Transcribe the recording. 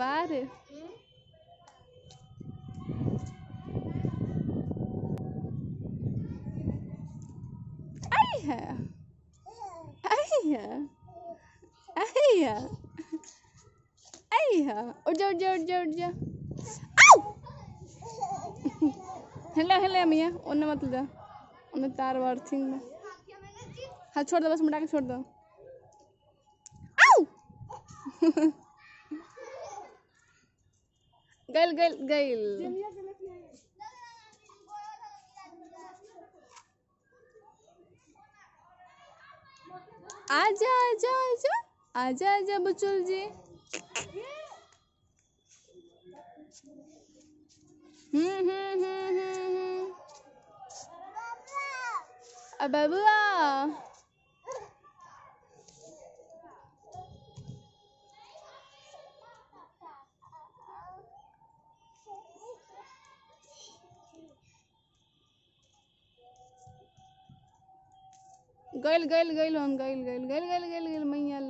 जा, उठ जा उठ जा आउ हेलो हेलो मिया उन्ने मत जा। तार वार थिंग हाँ छोड़ दो, बस मिटा के छोड़ दो। गइल गइल गइल आजा आजा आजा। आजा आजा, बचुल जी। हम्म हम्म हम्म हम्म हम्म। आ बबुआ। गइल गल गल हम गल गल गल गल गल गल मैया